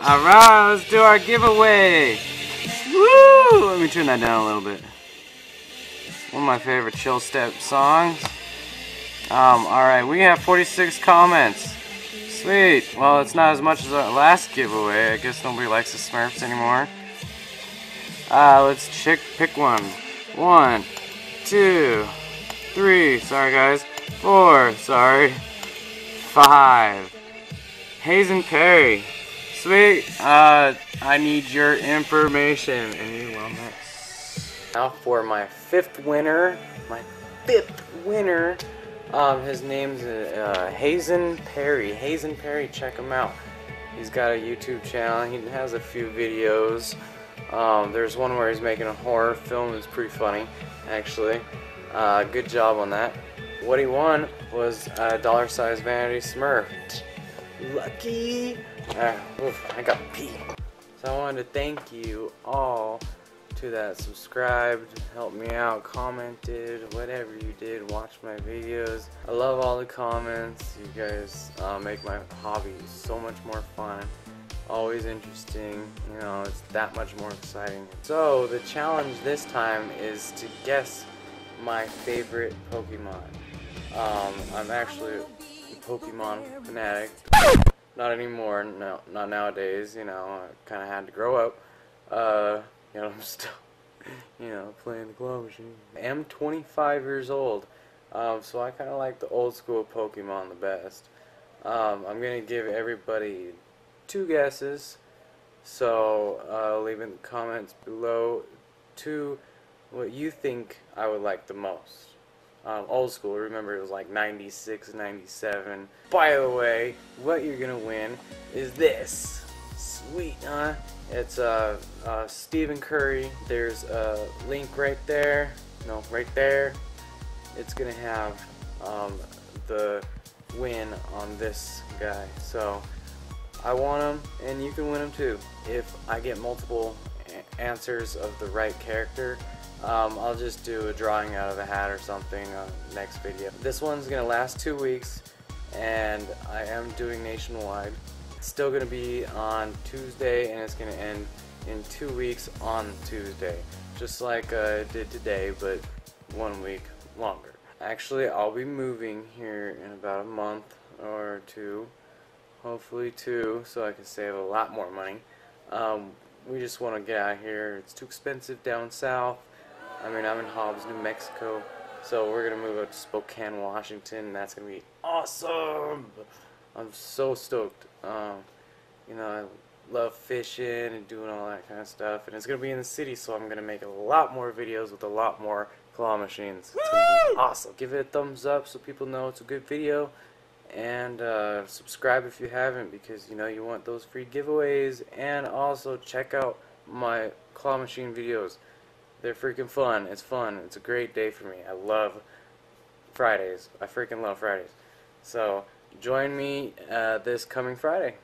Alright, let's do our giveaway. Woo! Let me turn that down a little bit. One of my favorite chill step songs. Um, alright, we have 46 comments. Sweet. Well, it's not as much as our last giveaway. I guess nobody likes the Smurfs anymore. Uh, let's check, pick one. One, two, three. Sorry, guys. Four. Sorry. Five. Hazen Perry. Sweet. Uh, I need your information. Any wellness. Now for my fifth winner. My fifth winner. Um, his name's uh, Hazen Perry. Hazen Perry, check him out. He's got a YouTube channel. He has a few videos. Um, there's one where he's making a horror film. It's pretty funny, actually. Uh, good job on that. What he won was a dollar size vanity smurf. Lucky! Uh, oof, I got pee. So I wanted to thank you all to that subscribed, helped me out, commented, whatever you did, watched my videos. I love all the comments. You guys uh, make my hobby so much more fun. Always interesting, you know, it's that much more exciting. So the challenge this time is to guess my favorite Pokemon. Um, I'm actually a Pokemon fanatic. Not anymore, no, not nowadays, you know, I kind of had to grow up. Uh, you know, I'm still, you know, playing the claw machine. I am 25 years old, um, so I kind of like the old school Pokemon the best. Um, I'm going to give everybody two guesses, so uh, leave in the comments below two what you think I would like the most. Um, old school, remember it was like 96, 97. By the way, what you're to win is this. Sweet, huh? It's uh, uh, Stephen Curry. There's a link right there. No, right there. It's gonna have um, the win on this guy. So I want him, and you can win him too. If I get multiple answers of the right character, um, I'll just do a drawing out of a hat or something uh, next video. This one's gonna last two weeks, and I am doing nationwide. It's still going to be on Tuesday and it's going to end in two weeks on Tuesday. Just like I did today, but one week longer. Actually, I'll be moving here in about a month or two. Hopefully two, so I can save a lot more money. Um, we just want to get out of here. It's too expensive down south. I mean, I'm in Hobbs, New Mexico. So we're going to move out to Spokane, Washington. And that's going to be awesome. I'm so stoked. Um, you know, I love fishing and doing all that kind of stuff, and it's gonna be in the city, so I'm gonna make a lot more videos with a lot more claw machines. It's gonna be awesome. Give it a thumbs up so people know it's a good video, and uh, subscribe if you haven't, because you know you want those free giveaways, and also check out my claw machine videos. They're freaking fun. It's fun. It's a great day for me. I love Fridays. I freaking love Fridays. So join me uh, this coming Friday.